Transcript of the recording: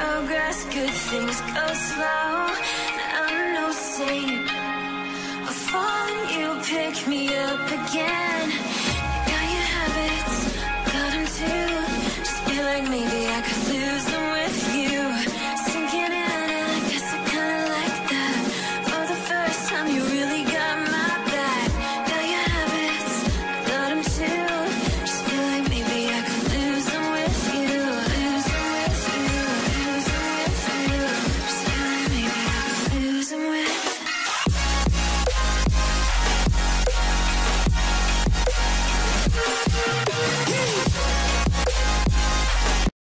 progress, good things go slow.